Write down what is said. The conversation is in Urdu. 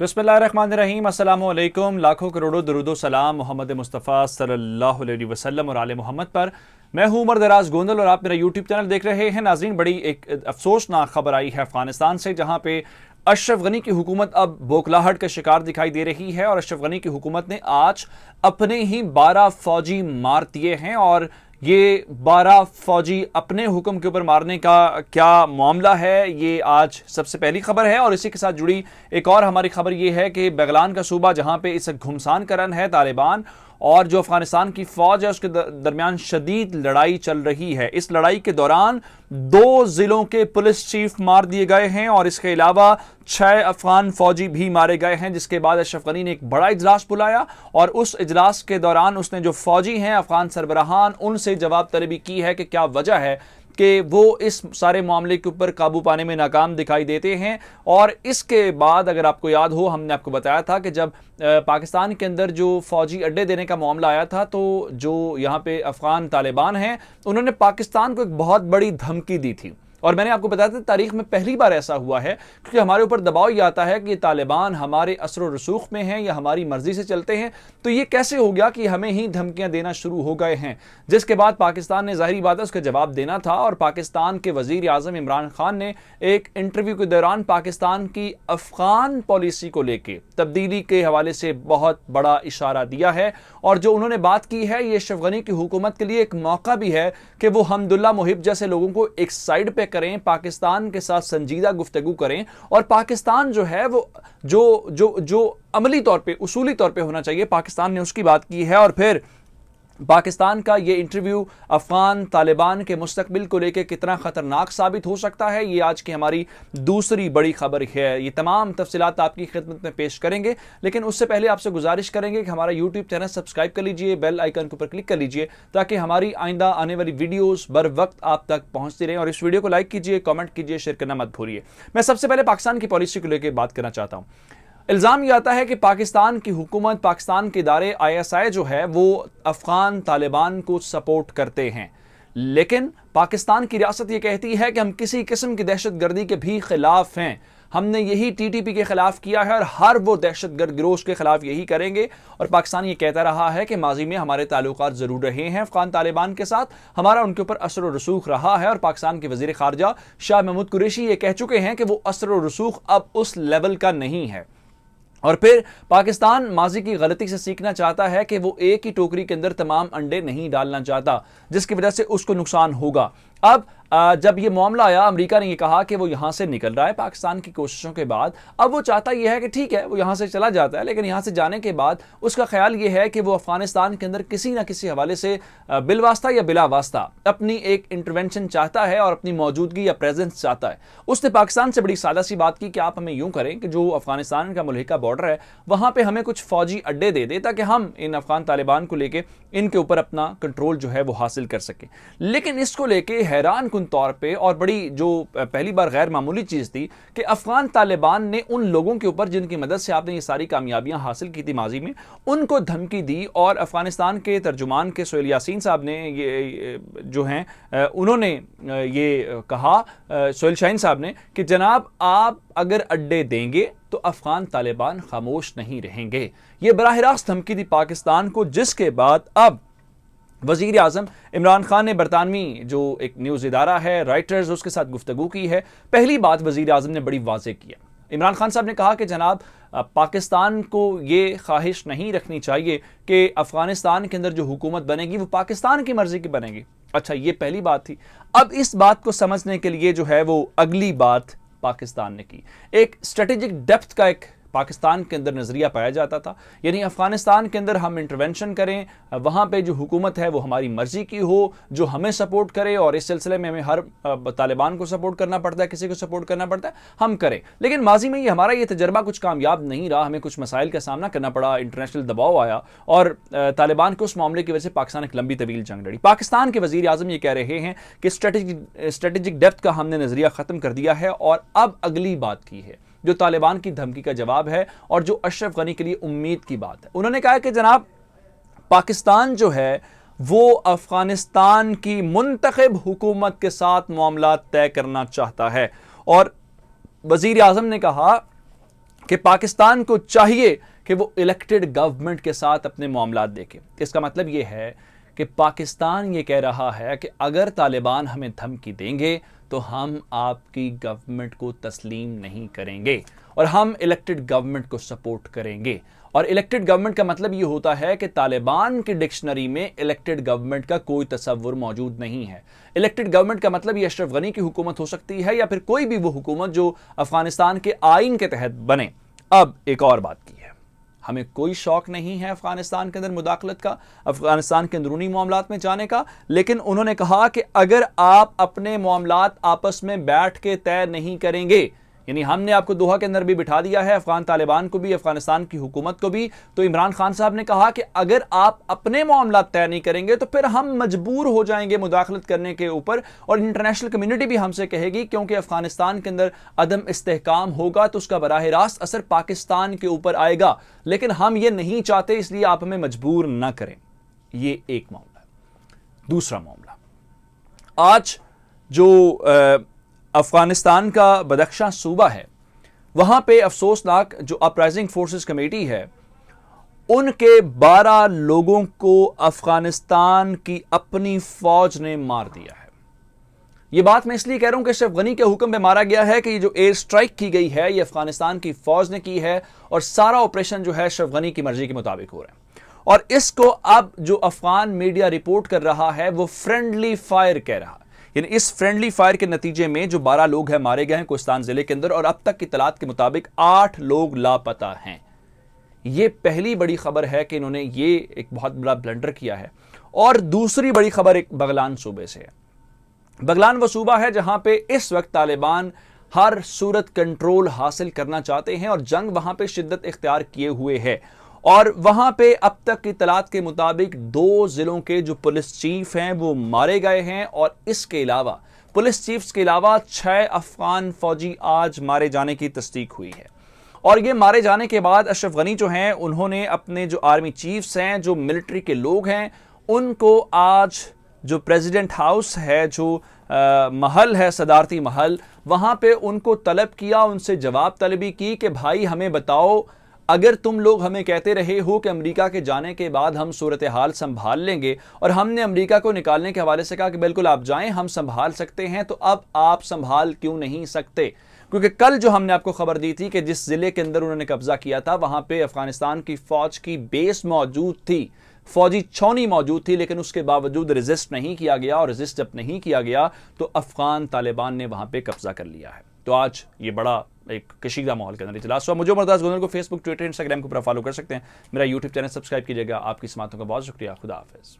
بسم اللہ الرحمن الرحیم، السلام علیکم۔ لاکھوں کروڑوں درود و سلام محمد مصطفیٰ صلی اللہ علیہ وسلم اور آل محمد پر۔ میں ہوں عمر دراز گوندل اور آپ میرا یوٹیوب چینل دیکھ رہے ہیں۔ ناظرین، بڑی ایک افسوسناک خبر آئی ہے افغانستان سے، جہاں پہ اشرف غنی کی حکومت اب بوکلاہٹ کا شکار دکھائی دے رہی ہے اور اشرف غنی کی حکومت نے آج اپنے ہی بارہ فوجی مار دیے ہیں اور یہ بارہ فوجی اپنے حکم کے اوپر مارنے کا کیا معاملہ ہے؟ یہ آج سب سے پہلی خبر ہے اور اسی کے ساتھ جڑی ایک اور ہماری خبر یہ ہے کہ بغلان کا صوبہ جہاں پہ اس گھمسان کرن ہے، طالبان اور جو افغانستان کی فوج ہے، اس کے درمیان شدید لڑائی چل رہی ہے۔ اس لڑائی کے دوران دو ضلعوں کے پولیس چیف مار دیے گئے ہیں اور اس کے علاوہ چھ افغان فوجی بھی مارے گئے ہیں، جس کے بعد اشرف غنی نے ایک بڑا اجلاس بلایا اور اس اجلاس کے دوران اس نے جو فوجی ہیں افغان سربراہان، ان سے جواب طلبی کی ہے کہ کیا وجہ ہے کہ وہ اس سارے معاملے کے اوپر قابو پانے میں ناکام دکھائی دیتے ہیں اور اس کے بعد اگر آپ کو یاد ہو، ہم نے آپ کو بتایا تھا کہ جب پاکستان کے اندر جو فوجی اڈے دینے کا معاملہ آیا تھا، تو جو یہاں پہ افغان طالبان ہیں، انہوں نے پاکستان کو ایک بہت بڑی دھمکی دی تھی۔ اور میں نے آپ کو بتایا تھا تاریخ میں پہلی بار ایسا ہوا ہے، کیونکہ ہمارے اوپر دباؤ یہ آتا ہے کہ یہ طالبان ہمارے اثر و رسوخ میں ہیں یا ہماری مرضی سے چلتے ہیں۔ تو یہ کیسے ہو گیا کہ ہمیں ہی دھمکیاں دینا شروع ہو گئے ہیں؟ جس کے بعد پاکستان نے ظاہری بات ہے، اس کا جواب دینا تھا اور پاکستان کے وزیر اعظم عمران خان نے ایک انٹرویو کے دوران پاکستان کی افغان پالیسی کو لے کے تبدیلی کے حوالے سے بہت بڑا اشارہ دیا ہے۔ اور جو انہوں نے بات کی ہے، یہ شفغنی کی حکومت کے لیے ایک موقع بھی ہے کہ وہ حمداللہ محب جیسے لوگوں کو ایک سائڈ پہ کریں، پاکستان کے ساتھ سنجیدہ گفتگو کریں اور پاکستان جو ہے وہ جو جو جو عملی طور پہ، اصولی طور پہ ہونا چاہیے، پاکستان نے اس کی بات کی ہے اور پھر پاکستان کا یہ انٹرویو افغان طالبان کے مستقبل کو لے کے کتنا خطرناک ثابت ہو سکتا ہے، یہ آج کی ہماری دوسری بڑی خبر ہے۔ یہ تمام تفصیلات آپ کی خدمت میں پیش کریں گے، لیکن اس سے پہلے آپ سے گزارش کریں گے کہ ہمارا یوٹیوب چینل سبسکرائب کر لیجیے، بیل آئیکن کے اوپر کلک کر لیجیے، تاکہ ہماری آئندہ آنے والی ویڈیوز بر وقت آپ تک پہنچتی رہیں۔ اور اس ویڈیو کو لائک کیجیے، کامنٹ کیجیے، شیئر کرنا مت بھولیے۔ میں سب سے پہلے پاکستان کی پالیسی کو لے کے بات کرنا چاہتا ہوں۔ الزام یہ آتا ہے کہ پاکستان کی حکومت، پاکستان کے ادارے آئی ایس آئی جو ہے، وہ افغان طالبان کو سپورٹ کرتے ہیں۔ لیکن پاکستان کی ریاست یہ کہتی ہے کہ ہم کسی قسم کی دہشت گردی کے بھی خلاف ہیں۔ ہم نے یہی ٹی ٹی پی کے خلاف کیا ہے اور ہر وہ دہشت گرد گروش کے خلاف یہی کریں گے۔ اور پاکستان یہ کہتا رہا ہے کہ ماضی میں ہمارے تعلقات ضرور رہے ہیں۔ افغان طالبان کے ساتھ ہمارا ان کے اوپر اثر و رسوخ رہا ہے اور پاکستان کے وزیر خارجہ شاہ محمود قریشی یہ کہہ چکے ہیں کہ وہ اثر و رسوخ اب اس لیول کا نہیں ہے۔ اور پھر پاکستان ماضی کی غلطی سے سیکھنا چاہتا ہے کہ وہ ایک ہی ٹوکری کے اندر تمام انڈے نہیں ڈالنا چاہتا، جس کی وجہ سے اس کو نقصان ہوگا۔ اب جب یہ معاملہ آیا، امریکہ نے یہ کہا کہ وہ یہاں سے نکل رہا ہے پاکستان کی کوششوں کے بعد، اب وہ چاہتا یہ ہے کہ ٹھیک ہے، وہ یہاں سے چلا جاتا ہے، لیکن یہاں سے جانے کے بعد اس کا خیال یہ ہے کہ وہ افغانستان کے اندر کسی نہ کسی حوالے سے بالواسطہ یا بلا واسطہ اپنی ایک انٹروینشن چاہتا ہے اور اپنی موجودگی یا پریزنس چاہتا ہے۔ اس نے پاکستان سے بڑی سادہ سی بات کی کہ آپ ہمیں یوں کریں کہ جو افغانستان کا ملحقہ بارڈر ہے، وہاں پہ ہمیں کچھ فوجی اڈے دے دے تاکہ ہم ان افغان طالبان کو لے کے ان کے اوپر اپنا کنٹرول جو ہے وہ حاصل کر سکیں۔ لیکن اس کو لے کے حیران کن طور پہ اور بڑی جو پہلی بار غیر معمولی چیز تھی کہ افغان طالبان نے ان لوگوں کے اوپر جن کی مدد سے آپ نے یہ ساری کامیابیاں حاصل کی تھی ماضی میں، ان کو دھمکی دی اور افغانستان کے ترجمان کے سہیل یاسین صاحب نے یہ، جو ہیں، انہوں نے یہ کہا، سہیل شاہین صاحب نے کہ جناب آپ اگر اڈے دیں گے تو افغان طالبان خاموش نہیں رہیں گے۔ یہ براہ راست دھمکی دی پاکستان کو، جس کے بعد اب وزیر اعظم عمران خان نے برطانوی جو ایک نیوز ادارہ ہے، رائٹرز، اس کے ساتھ گفتگو کی ہے۔ پہلی بات وزیر اعظم نے بڑی واضح کیا عمران خان صاحب نے کہا کہ جناب پاکستان کو یہ خواہش نہیں رکھنی چاہیے کہ افغانستان کے اندر جو حکومت بنے گی، وہ پاکستان کی مرضی کی بنے گی۔ اچھا یہ پہلی بات تھی۔ اب اس بات کو سمجھنے کے لیے جو ہے، وہ اگلی بات پاکستان نے کی۔ ایک اسٹریٹجک ڈیپتھ کا ایک پاکستان کے اندر نظریہ پایا جاتا تھا۔ یعنی افغانستان کے اندر ہم انٹرونشن کریں، وہاں پہ جو حکومت ہے وہ ہماری مرضی کی ہو، جو ہمیں سپورٹ کرے، اور اس سلسلے میں ہمیں ہر طالبان کو سپورٹ کرنا پڑتا ہے، کسی کو سپورٹ کرنا پڑتا ہے، ہم کریں۔ لیکن ماضی میں یہ ہمارا یہ تجربہ کچھ کامیاب نہیں رہا، ہمیں کچھ مسائل کا سامنا کرنا پڑا انٹرنیشنل دباؤ آیا، اور طالبان کے اس معاملے کی وجہ سے پاکستان ایک لمبی طویل جنگ لڑی۔ پاکستان کے وزیر اعظم یہ کہہ رہے ہیں کہ اسٹریٹجک ڈیپتھ کا ہم نے نظریہ ختم کر دیا ہے، اور اب اگلی بات کی ہے۔ جو طالبان کی دھمکی کا جواب ہے اور جو اشرف غنی کے لیے امید کی بات ہے۔ انہوں نے کہا کہ جناب، پاکستان جو ہے، وہ افغانستان کی منتخب حکومت کے ساتھ معاملات طے کرنا چاہتا ہے۔ اور وزیر اعظم نے کہا کہ پاکستان کو چاہیے کہ وہ الیکٹڈ گورنمنٹ کے ساتھ اپنے معاملات دیکھے۔ اس کا مطلب یہ ہے کہ پاکستان یہ کہہ رہا ہے کہ اگر طالبان ہمیں دھمکی دیں گے تو ہم آپ کی گورنمنٹ کو تسلیم نہیں کریں گے اور ہم الیکٹڈ گورنمنٹ کو سپورٹ کریں گے۔ اور الیکٹڈ گورنمنٹ کا مطلب یہ ہوتا ہے کہ طالبان کی ڈکشنری میں الیکٹڈ گورنمنٹ کا کوئی تصور موجود نہیں ہے۔ الیکٹڈ گورنمنٹ کا مطلب یہ اشرف غنی کی حکومت ہو سکتی ہے یا پھر کوئی بھی وہ حکومت جو افغانستان کے آئین کے تحت بنے۔ اب ایک اور بات کی ہے۔ ہمیں کوئی شوق نہیں ہے افغانستان کے اندر مداخلت کا، افغانستان کے اندرونی معاملات میں جانے کا، لیکن انہوں نے کہا کہ اگر آپ اپنے معاملات آپس میں بیٹھ کے طے نہیں کریں گے یعنی ہم نے آپ کو دوحہ کے اندر بھی بٹھا دیا ہے، افغان طالبان کو بھی، افغانستان کی حکومت کو بھی۔ تو عمران خان صاحب نے کہا کہ اگر آپ اپنے معاملات طے نہیں کریں گے تو پھر ہم مجبور ہو جائیں گے مداخلت کرنے کے اوپر۔ اور انٹرنیشنل کمیونٹی بھی ہم سے کہے گی، کیونکہ افغانستان کے اندر عدم استحکام ہوگا تو اس کا براہ راست اثر پاکستان کے اوپر آئے گا۔ لیکن ہم یہ نہیں چاہتے، اس لیے آپ ہمیں مجبور نہ کریں۔ یہ ایک معاملہ۔ دوسرا معاملہ۔ آج جو افغانستان کا بدخشاں صوبہ ہے۔ وہاں پہ افسوسناک جو اپرائزنگ فورسز کمیٹی ہے، ان کے بارہ لوگوں کو افغانستان کی اپنی فوج نے مار دیا ہے۔ یہ بات میں اس لیے کہہ رہا ہوں کہ شف غنی کے حکم میں مارا گیا ہے کہ یہ جو ایئر سٹرائک کی گئی ہے، یہ افغانستان کی فوج نے کی ہے اور سارا آپریشن جو ہے شف غنی کی مرضی کے مطابق ہو رہا ہے۔ اور اس کو اب جو افغان میڈیا رپورٹ کر رہا ہے، وہ فرینڈلی فائر کہہ رہا ہے۔ یعنی اس فرینڈلی فائر کے نتیجے میں جو بارہ لوگ ہیں مارے گئے ہیں کوستان ضلع کے اندر اور اب تک کی اطلاعات کے مطابق آٹھ لوگ لاپتہ ہیں۔ یہ پہلی بڑی خبر ہے کہ انہوں نے یہ ایک بہت بڑا بلنڈر کیا ہے۔ اور دوسری بڑی خبر ایک بغلان صوبے سے ہے۔ بغلان وہ صوبہ ہے جہاں پہ اس وقت طالبان ہر صورت کنٹرول حاصل کرنا چاہتے ہیں اور جنگ وہاں پہ شدت اختیار کیے ہوئے ہے۔ اور وہاں پہ اب تک کی اطلاعات کے مطابق دو ضلعوں کے جو پولیس چیف ہیں وہ مارے گئے ہیں اور اس کے علاوہ پولیس چیفز کے علاوہ چھ افغان فوجی آج مارے جانے کی تصدیق ہوئی ہے اور یہ مارے جانے کے بعد اشرف غنی جو ہیں، انہوں نے اپنے جو آرمی چیفز ہیں، جو ملٹری کے لوگ ہیں، ان کو آج جو پریزیڈنٹ ہاؤس ہے، جو محل ہے، صدارتی محل، وہاں پہ ان کو طلب کیا، ان سے جواب طلبی کی کہ بھائی ہمیں بتاؤ اگر تم لوگ ہمیں کہتے رہے ہو کہ امریکہ کے جانے کے بعد ہم صورتحال سنبھال لیں گے اور ہم نے امریکہ کو نکالنے کے حوالے سے کہا کہ بالکل آپ جائیں، ہم سنبھال سکتے ہیں، تو اب آپ سنبھال کیوں نہیں سکتے؟ کیونکہ کل جو ہم نے آپ کو خبر دی تھی کہ جس ضلع کے اندر انہوں نے قبضہ کیا تھا، وہاں پہ افغانستان کی فوج کی بیس موجود تھی۔ فوجی چھونی موجود تھی، لیکن اس کے باوجود ریزسٹ نہیں کیا گیا اور ریزسٹ جب نہیں کیا گیا، تو افغان طالبان نے وہاں پہ قبضہ کر لیا ہے۔ تو آج یہ بڑا ایک کشیدہ ماحول کے اندر اجلاس ہوا۔ مجھے مرداز گوندر کو فیس بک ٹویٹر انسٹاگرام کو فالو کر سکتے ہیں۔ میرا یوٹیوب چینل سبسکرائب کیجیے گا۔ آپ کی سماعتوں کا بہت شکریہ۔ خدا حافظ۔